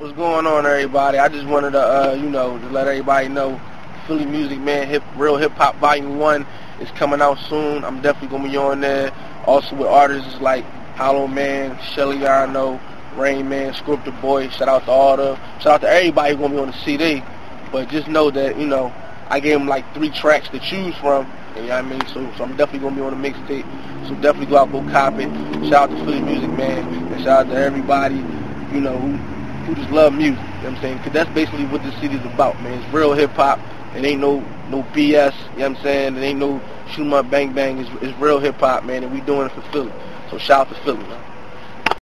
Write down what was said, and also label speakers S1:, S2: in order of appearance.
S1: What's going on, everybody? I just wanted to, uh, you know, to let everybody know, Philly Music Man, Hip Real Hip Hop Volume One is coming out soon. I'm definitely gonna be on there. Also with artists like Hollow Man, Shelly Arno, Reign Man, Scorp Da Boy. Shout out to all the, shout out to everybody who's gonna be on the CD. But just know that, you know, I gave them like three tracks to choose from. You know what I mean? So, so I'm definitely gonna be on the mixtape. So definitely go out, go cop it. Shout out to Philly Music Man, and shout out to everybody, you know, who who just love music. You know what I'm saying? Because that's basically what this city's about, man. It's real hip hop. It ain't no no BS. You know what I'm saying? It ain't no shoot up, bang bang. It's, it's real hip hop, man, and we doing it for Philly. So shout out to Philly, man.